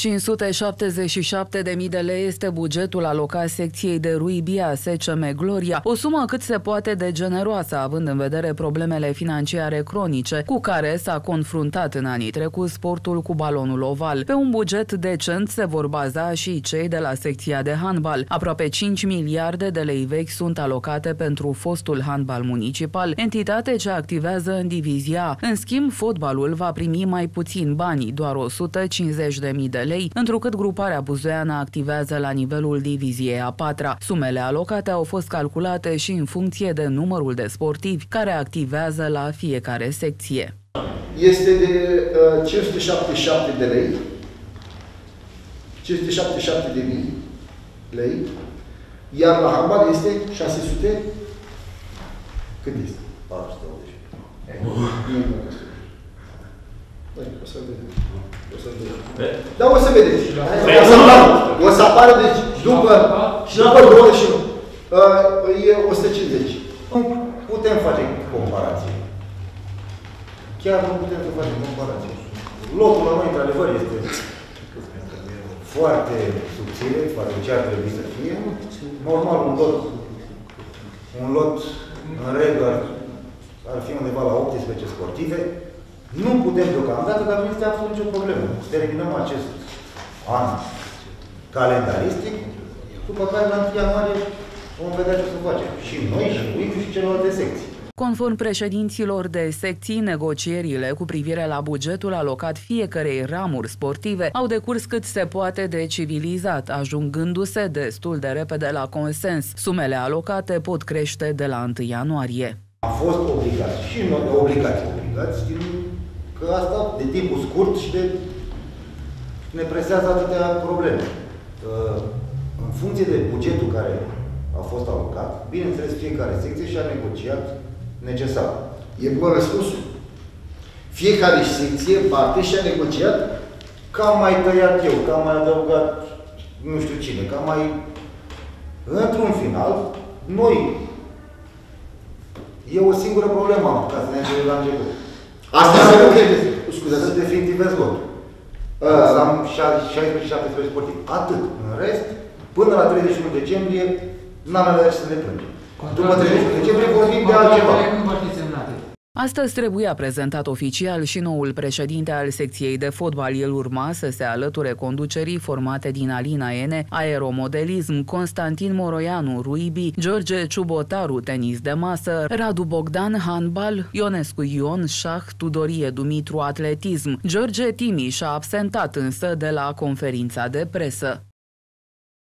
577.000 de lei este bugetul alocat secției de Ruibia SCM Gloria, o sumă cât se poate de generoasă, având în vedere problemele financiare cronice cu care s-a confruntat în anii trecut sportul cu balonul oval. Pe un buget decent se vor baza și cei de la secția de handbal. Aproape 5 miliarde de lei vechi sunt alocate pentru fostul handbal municipal, entitate ce activează în divizia. În schimb, fotbalul va primi mai puțin bani, doar 150.000 de lei, întrucât gruparea buzoiană activează la nivelul diviziei a patra. Sumele alocate au fost calculate și în funcție de numărul de sportivi care activează la fiecare secție. Este de uh, 577 de lei, 577 de mii lei, iar la handbal este 600, cât este? 480. O să vedem. O să vedem. Da, o să vedeți. O să, o să apară, deci, după, după 21, uh, e 150. Nu putem face comparație. Chiar nu putem să facem comparație. Locul la noi, într-adevăr, este foarte subțire, foarte ce ar trebui să fie. Normal, un lot, un lot în regulă ar fi undeva la 18 sportive. Nu putem deocamdată, dar nu este absolut nicio problemă. Terminăm acest an calendaristic, după care la 1 ianuarie vom vedea ce să facem. Și noi, și UIC, și celelalte secții. Conform președinților de secții, negocierile cu privire la bugetul alocat fiecarei ramuri sportive au decurs cât se poate de civilizat, ajungându-se destul de repede la consens. Sumele alocate pot crește de la 1 ianuarie. Am fost obligați și noi obligați, obligați din că asta de timpul scurt și de ne presează atâtea probleme. În funcție de bugetul care a fost alocat, bineînțeles fiecare secție și-a negociat necesar. E bun răspunsul. Fiecare secție, parte și-a negociat că am mai tăiat eu, că am mai adăugat nu știu cine, că am mai... Într-un final, noi E o singură problemă, ca să ne înțelegem la început. Asta să nu credeți. Scuze, să definitivez lotul. Uh, am 16-17 sportivi. Atât. În rest, până la 31 decembrie, n-am avea să ne plângem. După 31 decembrie vorbim de altceva. Astăzi trebuia prezentat oficial și noul președinte al secției de fotbal. El urma să se alăture conducerii formate din Alina Ene, aeromodelism, Constantin Moroianu, Ruibi, George Ciubotaru, tenis de masă, Radu Bogdan, handbal, Ionescu Ion, șah, Tudorie Dumitru, atletism. George Timiș și-a absentat însă de la conferința de presă.